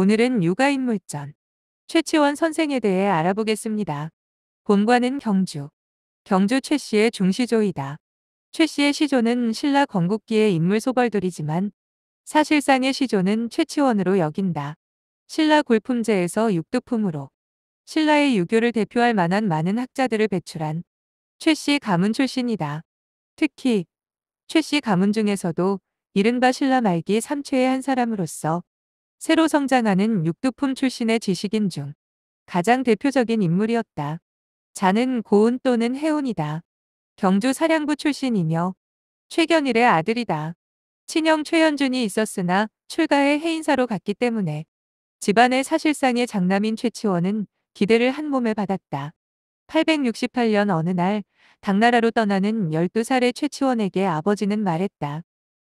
오늘은 육아인물전 최치원 선생에 대해 알아보겠습니다. 본관은 경주. 경주 최 씨의 중시조이다. 최 씨의 시조는 신라 건국기의 인물 소벌들이지만 사실상의 시조는 최치원으로 여긴다. 신라 골품제에서 육두품으로 신라의 유교를 대표할 만한 많은 학자들을 배출한 최씨 가문 출신이다. 특히 최씨 가문 중에서도 이른바 신라 말기 삼최의 한 사람으로서 새로 성장하는 육두품 출신의 지식인 중 가장 대표적인 인물이었다. 자는 고운 또는 해운이다. 경주 사량부 출신이며 최견일의 아들이다. 친형 최현준이 있었으나 출가해 해인사로 갔기 때문에 집안의 사실상의 장남인 최치원은 기대를 한 몸에 받았다. 868년 어느 날 당나라로 떠나는 12살의 최치원에게 아버지는 말했다.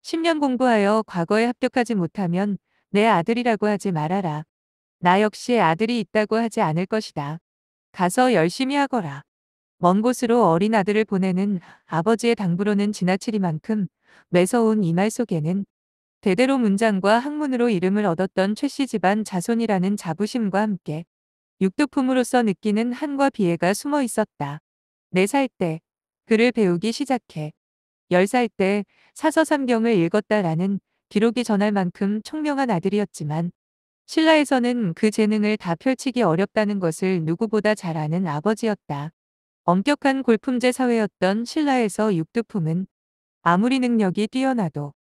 10년 공부하여 과거에 합격하지 못하면 내 아들이라고 하지 말아라. 나 역시 아들이 있다고 하지 않을 것이다. 가서 열심히 하거라. 먼 곳으로 어린 아들을 보내는 아버지의 당부로는 지나치리만큼 매서운 이 말 속에는 대대로 문장과 학문으로 이름을 얻었던 최씨 집안 자손이라는 자부심과 함께 육두품으로서 느끼는 한과 비애가 숨어 있었다. 4살 때 글을 배우기 시작해 10살 때 사서삼경을 읽었다라는 기록이 전할 만큼 총명한 아들이었지만 신라에서는 그 재능을 다 펼치기 어렵다는 것을 누구보다 잘 아는 아버지였다. 엄격한 골품제 사회였던 신라에서 육두품은 아무리 능력이 뛰어나도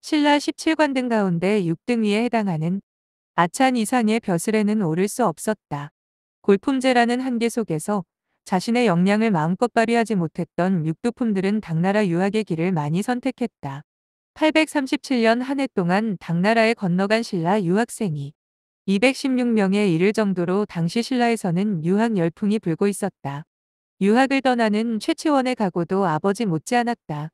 신라 17관등 가운데 6등 위에 해당하는 아찬 이상의 벼슬에는 오를 수 없었다. 골품제라는 한계 속에서 자신의 역량을 마음껏 발휘하지 못했던 육두품들은 당나라 유학의 길을 많이 선택했다. 837년 한 해 동안 당나라에 건너간 신라 유학생이 216명에 이를 정도로 당시 신라에서는 유학 열풍이 불고 있었다. 유학을 떠나는 최치원의 각오도 아버지 못지않았다.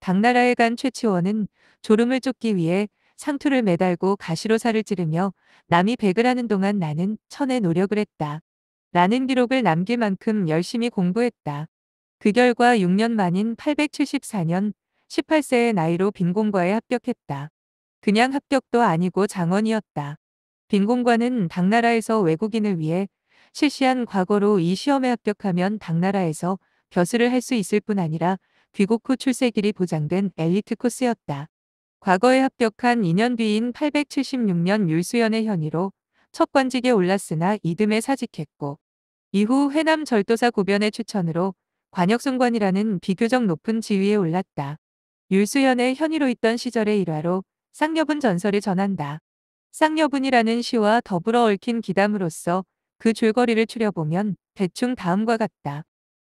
당나라에 간 최치원은 졸음을 쫓기 위해 상투를 매달고 가시로 살을 찌르며 남이 백을 하는 동안 나는 천의 노력을 했다. 라는 기록을 남길 만큼 열심히 공부했다. 그 결과 6년 만인 874년 18세의 나이로 빈공과에 합격했다. 그냥 합격도 아니고 장원이었다. 빈공과는 당나라에서 외국인을 위해 실시한 과거로 이 시험에 합격하면 당나라에서 벼슬을 할 수 있을 뿐 아니라 귀국 후 출세길이 보장된 엘리트 코스였다. 과거에 합격한 2년 뒤인 876년 율수연의 현위로 첫 관직에 올랐으나 이듬해 사직했고 이후 회남 절도사 고변의 추천으로 관역순관이라는 비교적 높은 지위에 올랐다. 율수연의 현위로 있던 시절의 일화로 쌍여분 전설이 전한다. 쌍여분이라는 시와 더불어 얽힌 기담으로써 그 줄거리를 추려보면 대충 다음과 같다.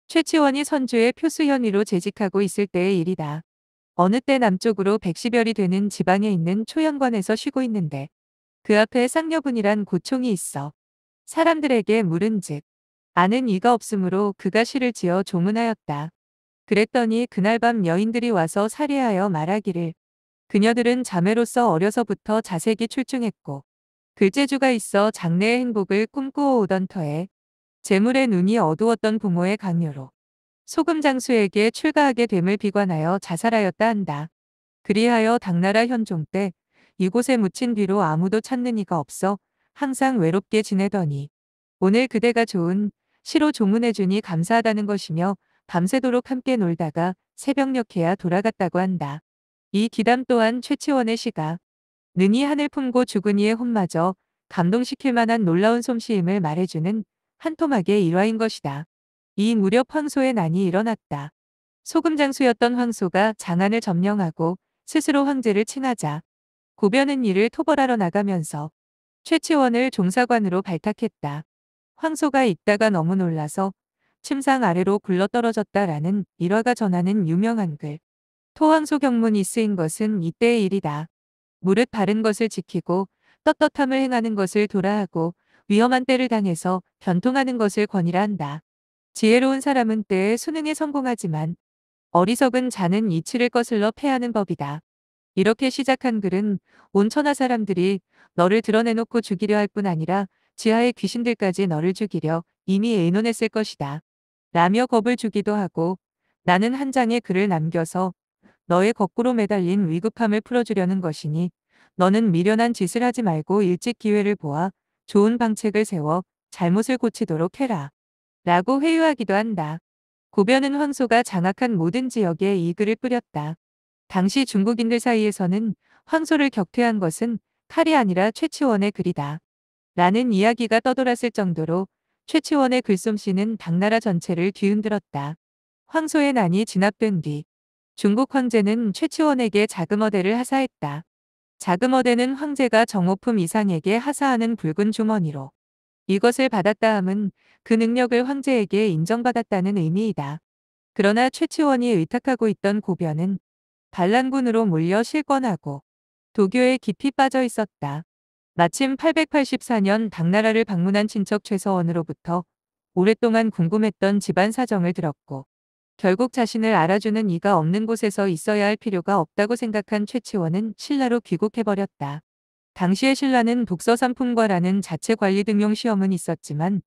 최치원이 선주의 표수현위로 재직하고 있을 때의 일이다. 어느 때 남쪽으로 백시별이 되는 지방에 있는 초연관에서 쉬고 있는데 그 앞에 쌍여분이란 고총이 있어 사람들에게 물은 즉 아는 이가 없으므로 그가 시를 지어 조문하였다. 그랬더니 그날 밤 여인들이 와서 살해하여 말하기를 그녀들은 자매로서 어려서부터 자색이 출중했고 글재주가 있어 장래의 행복을 꿈꾸어 오던 터에 재물의 눈이 어두웠던 부모의 강요로 소금 장수에게 출가하게 됨을 비관하여 자살하였다 한다. 그리하여 당나라 현종 때 이곳에 묻힌 뒤로 아무도 찾는 이가 없어 항상 외롭게 지내더니 오늘 그대가 좋은 시로 조문해주니 감사하다는 것이며 밤새도록 함께 놀다가 새벽녘에야 돌아갔다고 한다. 이 기담 또한 최치원의 시가 능히 하늘 품고 죽은 이의 혼마저 감동시킬 만한 놀라운 솜씨임을 말해주는 한 토막의 일화인 것이다. 이 무렵 황소의 난이 일어났다. 소금 장수였던 황소가 장안을 점령하고 스스로 황제를 칭하자 고변은 이를 토벌하러 나가면서 최치원을 종사관으로 발탁했다. 황소가 있다가 너무 놀라서 침상 아래로 굴러떨어졌다라는 일화가 전하는 유명한 글. 토황소 경문이 쓰인 것은 이때의 일이다. 무릇 바른 것을 지키고 떳떳함을 행하는 것을 도라하고 위험한 때를 당해서 변통하는 것을 권이라 한다. 지혜로운 사람은 때에 수능에 성공하지만 어리석은 자는 이치를 거슬러 패하는 법이다. 이렇게 시작한 글은 온 천하 사람들이 너를 드러내놓고 죽이려 할 뿐 아니라 지하의 귀신들까지 너를 죽이려 이미 의논했을 것이다. 라며 겁을 주기도 하고 나는 한 장의 글을 남겨서 너의 거꾸로 매달린 위급함을 풀어주려는 것이니 너는 미련한 짓을 하지 말고 일찍 기회를 보아 좋은 방책을 세워 잘못을 고치도록 해라. 라고 회유하기도 한다. 고변은 황소가 장악한 모든 지역에 이 글을 뿌렸다. 당시 중국인들 사이에서는 황소를 격퇴한 것은 칼이 아니라 최치원의 글이다. 라는 이야기가 떠돌았을 정도로 최치원의 글솜씨는 당나라 전체를 뒤흔들었다. 황소의 난이 진압된 뒤 중국 황제는 최치원에게 자금어대를 하사했다. 자금어대는 황제가 정오품 이상에게 하사하는 붉은 주머니로 이것을 받았다 함은 그 능력을 황제에게 인정받았다는 의미이다. 그러나 최치원이 의탁하고 있던 고변은 반란군으로 몰려 실권하고 도교에 깊이 빠져 있었다. 마침 884년 당나라를 방문한 친척 최서원으로부터 오랫동안 궁금했던 집안 사정을 들었고 결국 자신을 알아주는 이가 없는 곳에서 있어야 할 필요가 없다고 생각한 최치원은 신라로 귀국해버렸다. 당시의 신라는 독서 삼품과라는 자체 관리 등용 시험은 있었지만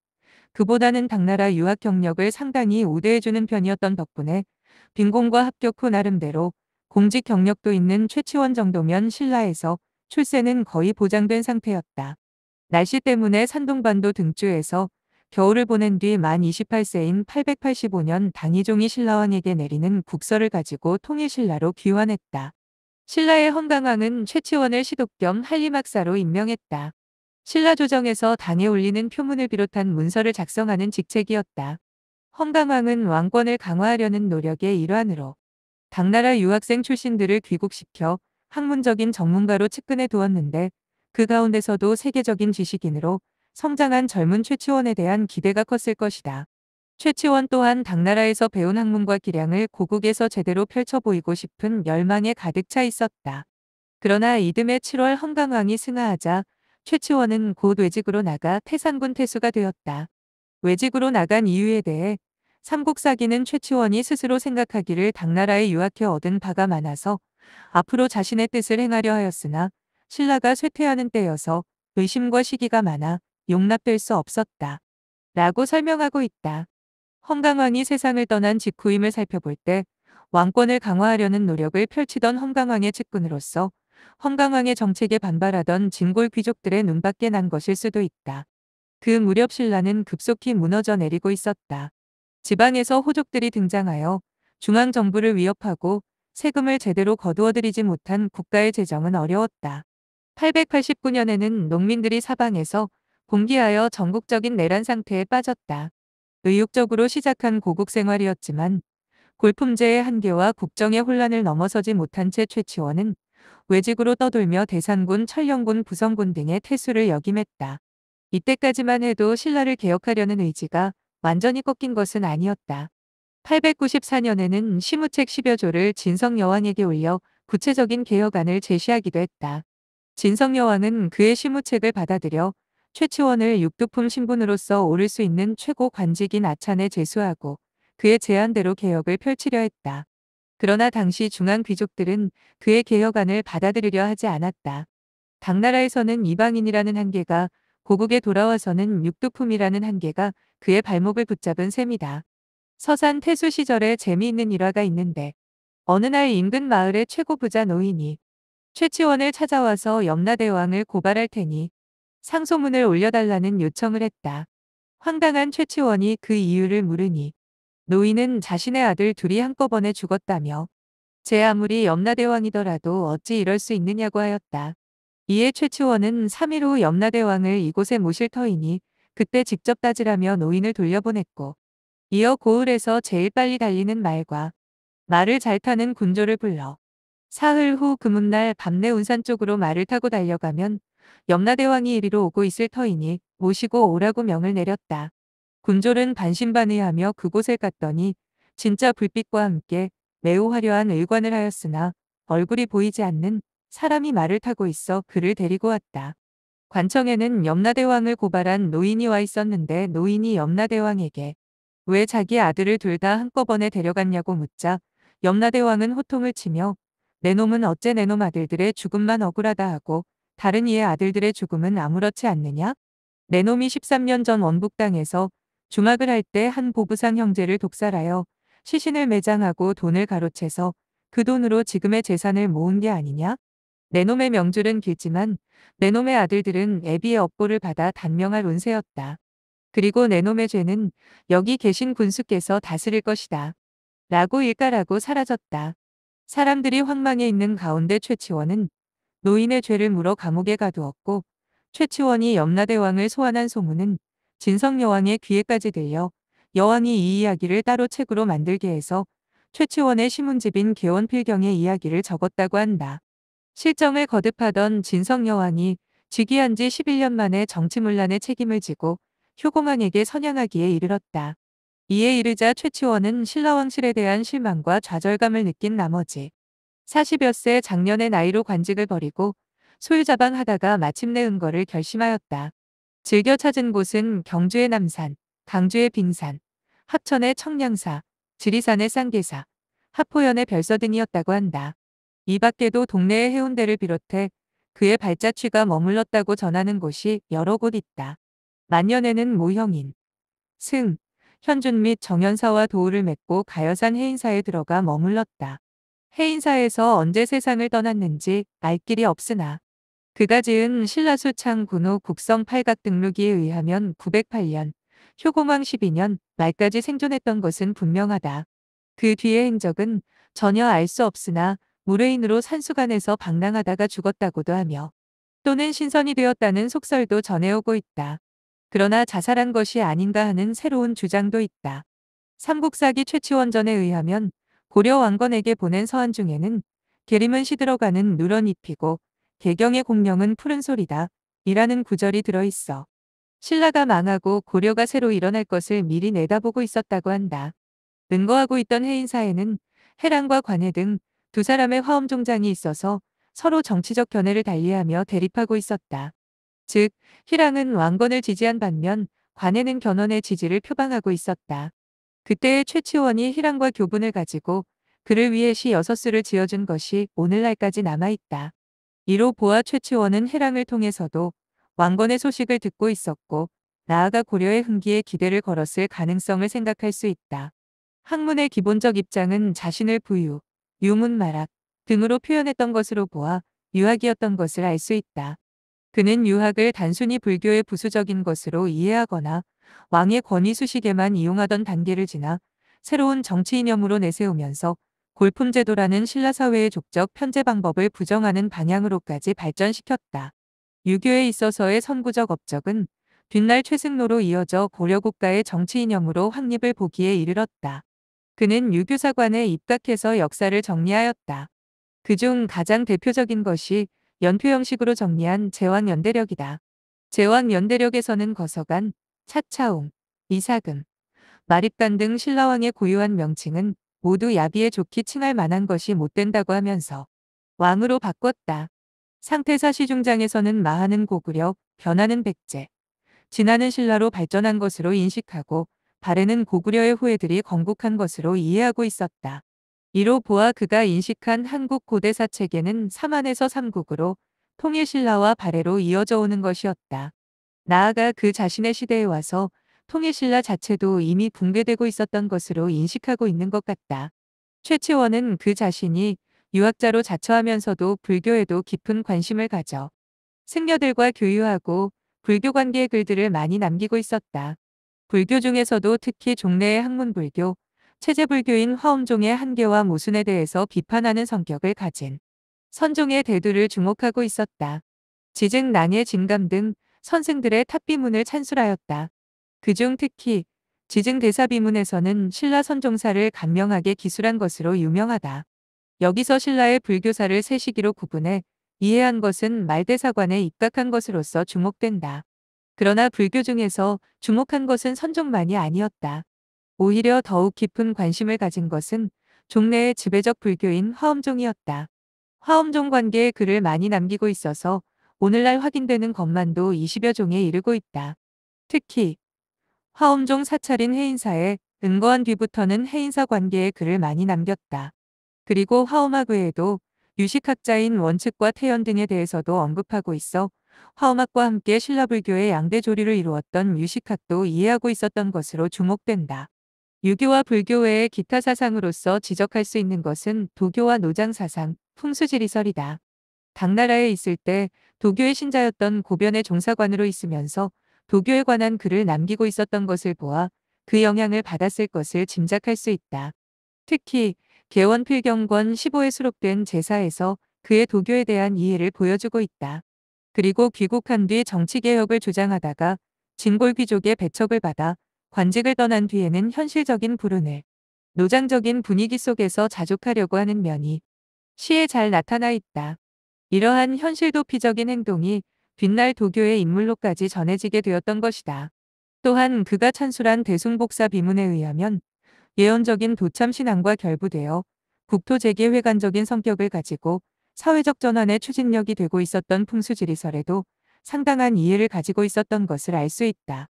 그보다는 당나라 유학 경력을 상당히 우대해주는 편이었던 덕분에 빈곤과 합격 후 나름대로 공직 경력도 있는 최치원 정도면 신라에서 출세는 거의 보장된 상태였다. 날씨 때문에 산동반도 등주에서 겨울을 보낸 뒤 만 28세인 885년 당이종이 신라왕에게 내리는 국서를 가지고 통일신라로 귀환했다. 신라의 헌강왕은 최치원을 시독 겸 한림학사로 임명했다. 신라 조정에서 당에 올리는 표문을 비롯한 문서를 작성하는 직책이었다. 헌강왕은 왕권을 강화하려는 노력의 일환으로 당나라 유학생 출신들을 귀국시켜 학문적인 전문가로 측근해 두었는데 그 가운데서도 세계적인 지식인으로 성장한 젊은 최치원에 대한 기대가 컸을 것이다. 최치원 또한 당나라에서 배운 학문과 기량을 고국에서 제대로 펼쳐 보이고 싶은 열망에 가득 차 있었다. 그러나 이듬해 7월 헌강왕이 승하하자 최치원은 곧 외직으로 나가 태산군 태수가 되었다. 외직으로 나간 이유에 대해 삼국사기는 최치원이 스스로 생각하기를 당나라에 유학해 얻은 바가 많아서 앞으로 자신의 뜻을 행하려 하였으나 신라가 쇠퇴하는 때여서 의심과 시기가 많아 용납될 수 없었다. 라고 설명하고 있다. 헝강왕이 세상을 떠난 직후임을 살펴볼 때 왕권을 강화하려는 노력을 펼치던 헝강왕의 측근으로서 헝강왕의 정책에 반발하던 진골 귀족들의 눈밖에 난 것일 수도 있다. 그 무렵 신라는 급속히 무너져 내리고 있었다. 지방에서 호족들이 등장하여 중앙정부를 위협하고 세금을 제대로 거두어들이지 못한 국가의 재정은 어려웠다. 889년에는 농민들이 사방에서 공기하여 전국적인 내란 상태에 빠졌다. 의욕적으로 시작한 고국 생활이었지만 골품제의 한계와 국정의 혼란을 넘어서지 못한 채 최치원은 외직으로 떠돌며 대산군, 철령군, 부성군 등의 태수를 역임했다. 이때까지만 해도 신라를 개혁하려는 의지가 완전히 꺾인 것은 아니었다. 894년에는 시무책 10여 조를 진성여왕에게 올려 구체적인 개혁안을 제시하기도 했다. 진성여왕은 그의 시무책을 받아들여 최치원을 육두품 신분으로서 오를 수 있는 최고 관직인 아찬에 제수하고 그의 제안대로 개혁을 펼치려 했다. 그러나 당시 중앙 귀족들은 그의 개혁안을 받아들이려 하지 않았다. 당나라에서는 이방인이라는 한계가 고국에 돌아와서는 육두품이라는 한계가 그의 발목을 붙잡은 셈이다. 서산 태수 시절에 재미있는 일화가 있는데 어느 날 인근 마을의 최고 부자 노인이 최치원을 찾아와서 염라대왕을 고발할 테니 상소문을 올려달라는 요청을 했다. 황당한 최치원이 그 이유를 물으니 노인은 자신의 아들 둘이 한꺼번에 죽었다며 제 아무리 염라대왕이더라도 어찌 이럴 수 있느냐고 하였다. 이에 최치원은 3일 후 염라대왕을 이곳에 모실 터이니 그때 직접 따지라며 노인을 돌려보냈고 이어 고을에서 제일 빨리 달리는 말과 말을 잘 타는 군조를 불러 사흘 후 금운날 밤내 운산 쪽으로 말을 타고 달려가면 염라대왕이 이리로 오고 있을 터이니 모시고 오라고 명을 내렸다. 군졸은 반신반의하며 그곳에 갔더니 진짜 불빛과 함께 매우 화려한 의관을 하였으나 얼굴이 보이지 않는 사람이 말을 타고 있어 그를 데리고 왔다. 관청에는 염라대왕을 고발한 노인이 와 있었는데 노인이 염라대왕에게 왜 자기 아들을 둘 다 한꺼번에 데려갔냐고 묻자 염라대왕은 호통을 치며 내 놈은 어째 내 놈 아들들의 죽음만 억울하다 하고 다른 이의 아들들의 죽음은 아무렇지 않느냐? 내 놈이 13년 전 원북 당에서 중학을 할 때 한 보부상 형제를 독살하여 시신을 매장하고 돈을 가로채서 그 돈으로 지금의 재산을 모은 게 아니냐? 내 놈의 명줄은 길지만 내 놈의 아들들은 애비의 업보를 받아 단명할 운세였다. 그리고 내놈의 죄는 여기 계신 군수께서 다스릴 것이다. 라고 일가라고 사라졌다. 사람들이 황망해 있는 가운데 최치원은 노인의 죄를 물어 감옥에 가두었고 최치원이 염라대왕을 소환한 소문은 진성여왕의 귀에까지 들려 여왕이 이 이야기를 따로 책으로 만들게 해서 최치원의 시문집인 개원필경의 이야기를 적었다고 한다. 실정을 거듭하던 진성여왕이 즉위한 지 11년 만에 정치문란의 책임을 지고 효공왕에게 선양하기에 이르렀다. 이에 이르자 최치원은 신라왕실에 대한 실망과 좌절감을 느낀 나머지 40여 세 작년의 나이로 관직을 버리고 소유자방하다가 마침내 은거를 결심하였다. 즐겨 찾은 곳은 경주의 남산, 강주의 빙산, 합천의 청량사, 지리산의 쌍계사, 하포연의 별서 등이었다고 한다. 이 밖에도 동네의 해운대를 비롯해 그의 발자취가 머물렀다고 전하는 곳이 여러 곳 있다. 만년에는 모형인, 승, 현준 및 정연사와 도우를 맺고 가여산 해인사에 들어가 머물렀다. 해인사에서 언제 세상을 떠났는지 알 길이 없으나 그가 지은 신라수 창 군호 국성 팔각 등록기에 의하면 908년 효공왕 12년 말까지 생존했던 것은 분명하다. 그 뒤의 행적은 전혀 알 수 없으나 무뢰인으로 산수간에서 방랑하다가 죽었다고도 하며 또는 신선이 되었다는 속설도 전해오고 있다. 그러나 자살한 것이 아닌가 하는 새로운 주장도 있다. 삼국사기 최치원전에 의하면 고려 왕건에게 보낸 서한 중에는 계림은 시들어가는 누런 잎이고 개경의 공명은 푸른 소리다. 이라는 구절이 들어있어. 신라가 망하고 고려가 새로 일어날 것을 미리 내다보고 있었다고 한다. 은거하고 있던 해인사에는 해랑과 관해 등 두 사람의 화엄 종장이 있어서 서로 정치적 견해를 달리하며 대립하고 있었다. 즉, 희랑은 왕건을 지지한 반면 관해는 견훤의 지지를 표방하고 있었다. 그때의 최치원이 희랑과 교분을 가지고 그를 위해 시 여섯 수를 지어준 것이 오늘날까지 남아있다. 이로 보아 최치원은 해랑을 통해서도 왕건의 소식을 듣고 있었고 나아가 고려의 흥기에 기대를 걸었을 가능성을 생각할 수 있다. 학문의 기본적 입장은 자신을 부유, 유문 마락 등으로 표현했던 것으로 보아 유학이었던 것을 알 수 있다. 그는 유학을 단순히 불교의 부수적인 것으로 이해하거나 왕의 권위 수식에만 이용하던 단계를 지나 새로운 정치 이념으로 내세우면서 골품 제도라는 신라 사회의 족적 편제 방법을 부정하는 방향으로까지 발전시켰다. 유교에 있어서의 선구적 업적은 뒷날 최승로로 이어져 고려 국가의 정치 이념으로 확립을 보기에 이르렀다. 그는 유교사관에 입각해서 역사를 정리하였다. 그중 가장 대표적인 것이 연표 형식으로 정리한 제왕연대력이다. 제왕연대력에서는 거서간, 차차웅, 이사금, 마립간 등 신라왕의 고유한 명칭은 모두 야비에 좋게 칭할 만한 것이 못 된다고 하면서 왕으로 바꿨다. 상태사 시중장에서는 마하는 고구려, 변하는 백제, 진하는 신라로 발전한 것으로 인식하고 발에는 고구려의 후예들이 건국한 것으로 이해하고 있었다. 이로 보아 그가 인식한 한국 고대사 체계는 삼안에서 삼국으로 통일신라와 발해로 이어져 오는 것이었다. 나아가 그 자신의 시대에 와서 통일신라 자체도 이미 붕괴되고 있었던 것으로 인식하고 있는 것 같다. 최치원은 그 자신이 유학자로 자처하면서도 불교에도 깊은 관심을 가져 승려들과 교유하고 불교 관계의 글들을 많이 남기고 있었다. 불교 중에서도 특히 종래의 학문불교, 체제불교인 화엄종의 한계와 모순에 대해서 비판하는 성격을 가진 선종의 대두를 주목하고 있었다. 지증 낭의 진감 등 선생들의 탑비문을 찬술하였다. 그중 특히 지증 대사비문에서는 신라 선종사를 간명하게 기술한 것으로 유명하다. 여기서 신라의 불교사를 세 시기로 구분해 이해한 것은 말대사관에 입각한 것으로서 주목된다. 그러나 불교 중에서 주목한 것은 선종만이 아니었다. 오히려 더욱 깊은 관심을 가진 것은 종래의 지배적 불교인 화엄종이었다. 화엄종 관계에 글을 많이 남기고 있어서 오늘날 확인되는 것만도 20여 종에 이르고 있다. 특히 화엄종 사찰인 해인사에 은거한 뒤부터는 해인사 관계에 글을 많이 남겼다. 그리고 화엄학 외에도 유식학자인 원측과 태연 등에 대해서도 언급하고 있어 화엄학과 함께 신라불교의 양대 조리를 이루었던 유식학도 이해하고 있었던 것으로 주목된다. 유교와 불교 외의 기타 사상으로서 지적할 수 있는 것은 도교와 노장 사상, 풍수지리설이다. 당나라에 있을 때 도교의 신자였던 고변의 종사관으로 있으면서 도교에 관한 글을 남기고 있었던 것을 보아 그 영향을 받았을 것을 짐작할 수 있다. 특히 개원필경권 15에 수록된 제사에서 그의 도교에 대한 이해를 보여주고 있다. 그리고 귀국한 뒤 정치개혁을 주장하다가 진골 귀족의 배척을 받아 관직을 떠난 뒤에는 현실적인 불운을 노장적인 분위기 속에서 자족하려고 하는 면이 시에 잘 나타나 있다. 이러한 현실 도피적인 행동이 뒷날 도교의 인물로까지 전해지게 되었던 것이다. 또한 그가 찬술한 대숭복사 비문에 의하면 예언적인 도참신앙과 결부되어 국토재개회관적인 성격을 가지고 사회적 전환의 추진력이 되고 있었던 풍수지리설에도 상당한 이해를 가지고 있었던 것을 알 수 있다.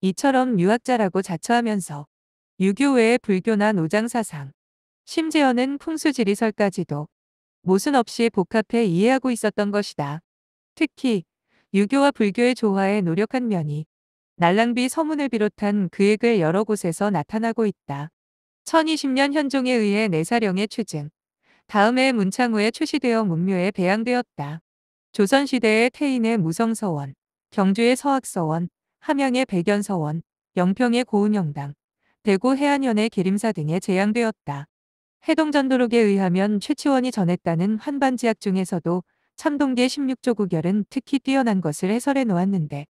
이처럼 유학자라고 자처하면서 유교 외의 불교나 노장사상, 심지어는 풍수지리설까지도 모순 없이 복합해 이해하고 있었던 것이다. 특히 유교와 불교의 조화에 노력한 면이 날랑비 서문을 비롯한 그의 글 여러 곳에서 나타나고 있다. 1020년 현종에 의해 내사령의 추증, 다음해 문창후에 출시되어 문묘에 배양되었다. 조선시대의 태인의 무성서원, 경주의 서학서원, 함양의 백연서원, 영평의 고운영당, 대구 해안현의 계림사 등에 제양되었다. 해동전도록에 의하면 최치원이 전했다는 환반지약 중에서도 참동계 16조 구결은 특히 뛰어난 것을 해설해 놓았는데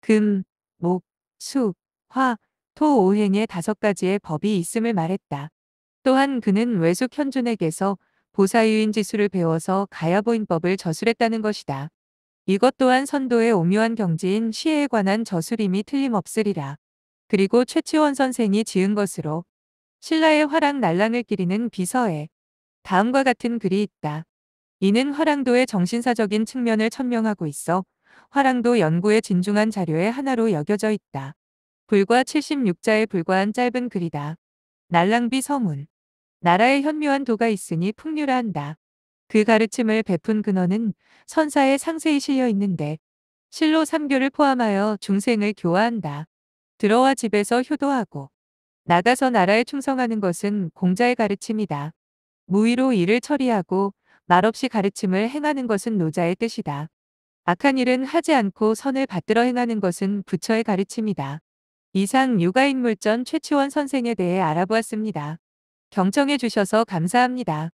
금, 목, 수, 화, 토 오행의 다섯 가지의 법이 있음을 말했다. 또한 그는 외숙 현준에게서 보사유인 지수를 배워서 가야보인법을 저술했다는 것이다. 이것 또한 선도의 오묘한 경지인 시에 관한 저술임이 틀림없으리라. 그리고 최치원 선생이 지은 것으로 신라의 화랑 날랑을 기리는 비서에 다음과 같은 글이 있다. 이는 화랑도의 정신사적인 측면을 천명하고 있어 화랑도 연구의 진중한 자료의 하나로 여겨져 있다. 불과 76자에 불과한 짧은 글이다. 날랑비 서문. 나라에 현묘한 도가 있으니 풍류라 한다. 그 가르침을 베푼 근원은 선사에 상세히 실려 있는데 실로 삼교를 포함하여 중생을 교화한다. 들어와 집에서 효도하고 나가서 나라에 충성하는 것은 공자의 가르침이다. 무의로 일을 처리하고 말없이 가르침을 행하는 것은 노자의 뜻이다. 악한 일은 하지 않고 선을 받들어 행하는 것은 부처의 가르침이다. 이상 육아인물전 최치원 선생에 대해 알아보았습니다. 경청해 주셔서 감사합니다.